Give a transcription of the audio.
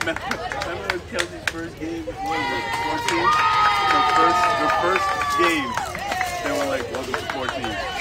remember, remember Kelsey's first game was 14? The first, the first game, they were like, welcome to 14.